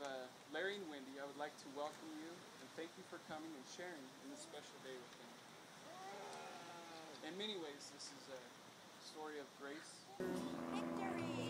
uh, Larry and Wendy, I would like to welcome you and thank you for coming and sharing in this special day with them. In many ways, this is a story of grace. Victory!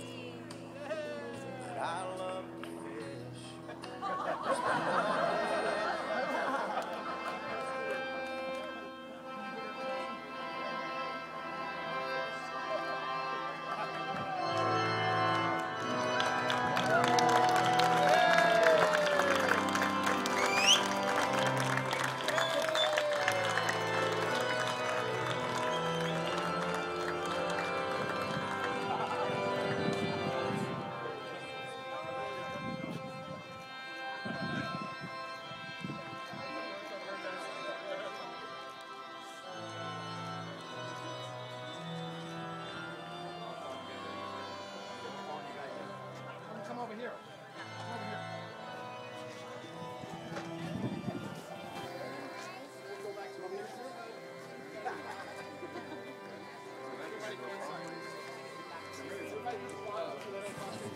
Here.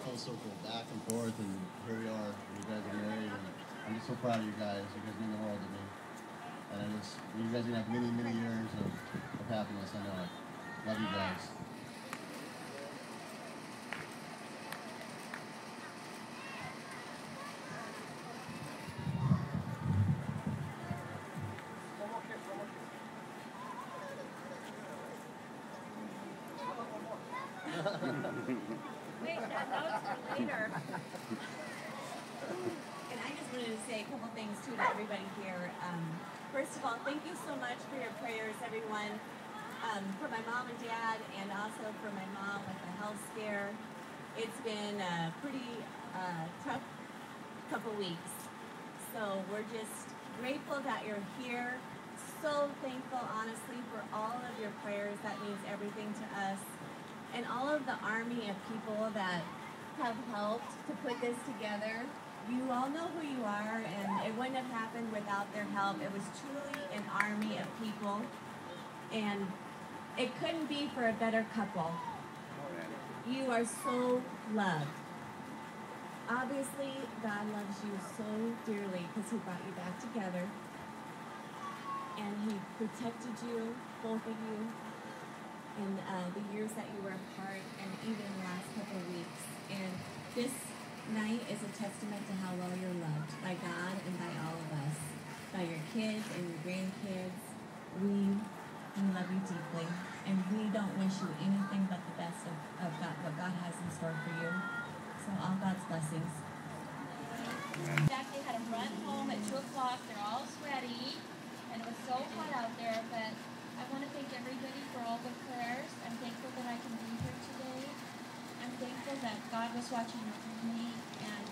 Full circle back and forth, and here we are. You guys are married, and I'm just so proud of you guys. You guys mean the world to me. And I just, you guys are gonna have many, many years of, of happiness. I know it. Love you guys. Wait, that note's for later. And I just wanted to say a couple things too to everybody here. Um, first of all, thank you so much for your prayers, everyone. Um, for my mom and dad, and also for my mom with the health scare. It's been a pretty uh, tough couple weeks. So we're just grateful that you're here. So thankful, honestly, for all of your prayers. That means everything to us. And all of the army of people that have helped to put this together. You all know who you are, and it wouldn't have happened without their help. It was truly an army of people. And it couldn't be for a better couple. You are so loved. Obviously, God loves you so dearly because He brought you back together. And He protected you, both of you, in uh, the years that you were apart and even the last couple of weeks. And this night is a testament to how well you're loved by God and by all of us, by your kids and your grandkids. We, we love you deeply, and we don't wish you anything but the best of, of God, what God has in store for you. So all God's blessings. Jack, they had to run home at 2 o'clock. They're all sweaty, and it was so hot out God was watching over me, and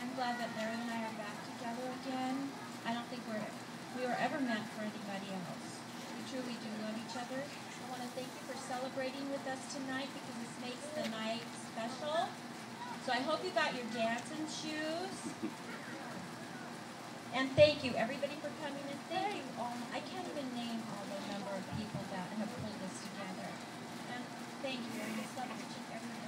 I'm glad that Larry and I are back together again. I don't think we're we were ever meant for anybody else. We truly do love each other. I want to thank you for celebrating with us tonight because this makes the night special. So I hope you got your dancing shoes. And thank you, everybody, for coming. And thank you all. I can't even name all the number of people that have pulled this together. Thank you.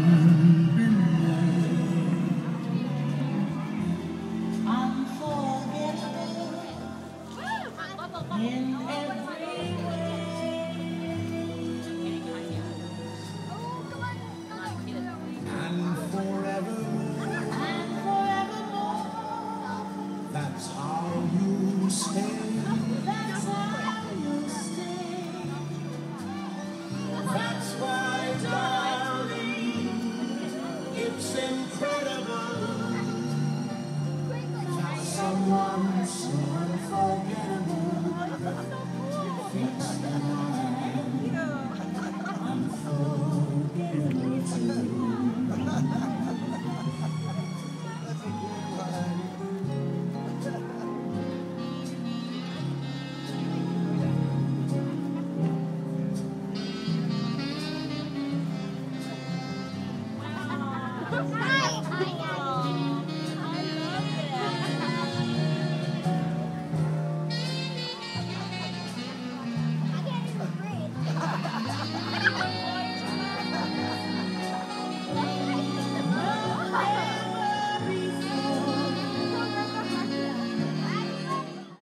Hi. Hi.